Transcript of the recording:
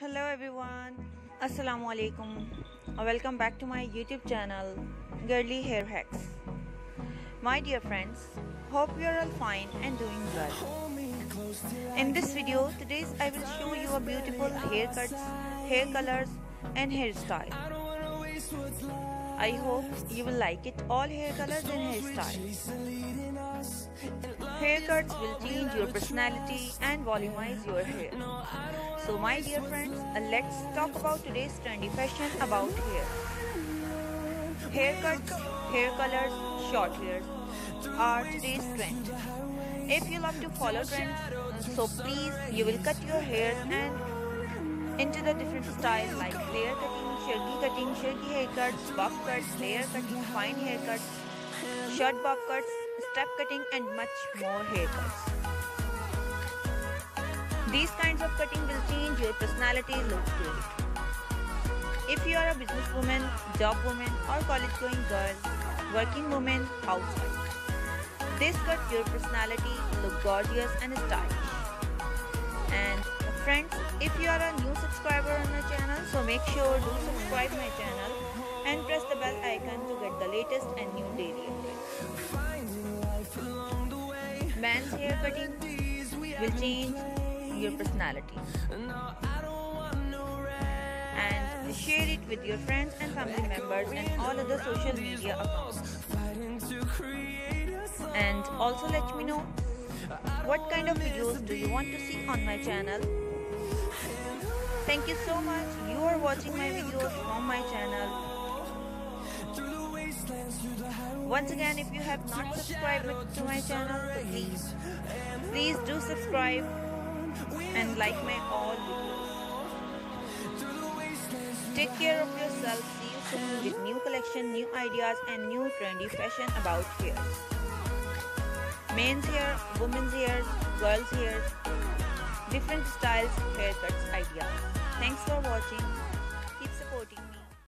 Hello everyone, Assalamu alaikum. Welcome back to my YouTube channel, Girly Hair Hacks. My dear friends, hope you are all fine and doing well. In this video, today I will show you a beautiful haircuts, hair colors and hairstyle. I hope you will like it all hair colors and hairstyles. Haircuts will change your personality and volumize your hair. So my dear friends, uh, let's talk about today's trendy fashion about hair. Haircuts, hair colors, short hairs are today's trend. If you love to follow trends, so please you will cut your hair and into the different styles like layer cutting, shirky cutting, shirky haircuts, bob cuts, layer cutting, fine haircuts, short bob cuts, step cutting and much more haircuts. These kinds of cutting will change your personality look great. If you are a businesswoman, job woman or college going girl, working woman, housewife, this cut your personality look gorgeous and stylish. And if you are a new subscriber on my channel, so make sure to subscribe my channel and press the bell icon to get the latest and new daily updates. Man's hair cutting will change your personality. And share it with your friends and family members and all other social media accounts. And also let me know what kind of videos do you want to see on my channel. Thank you so much. You are watching my videos from my channel. Once again, if you have not subscribed to my channel, please, please do subscribe and like my all videos. Take care of yourself. See you soon with new collection, new ideas and new trendy fashion about hair. Men's hair, women's hair, girls' hair, different styles, haircuts, ideas. Watching.